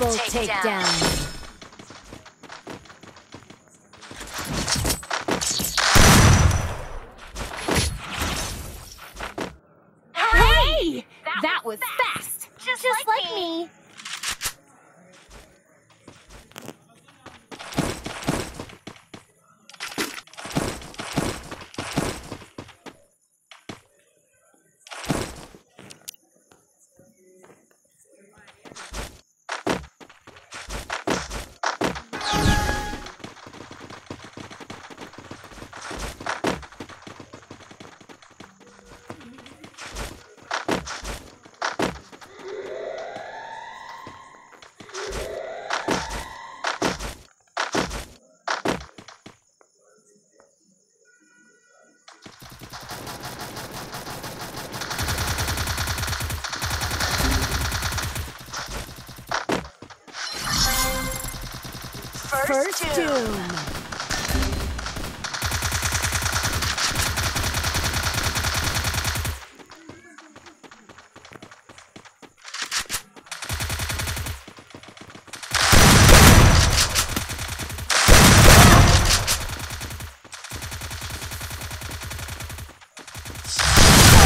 Double takedown. Hey! That, was fast. Just, like, me. First doom.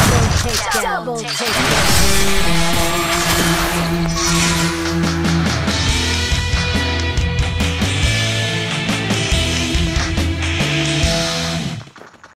Double takedown. Double takedown.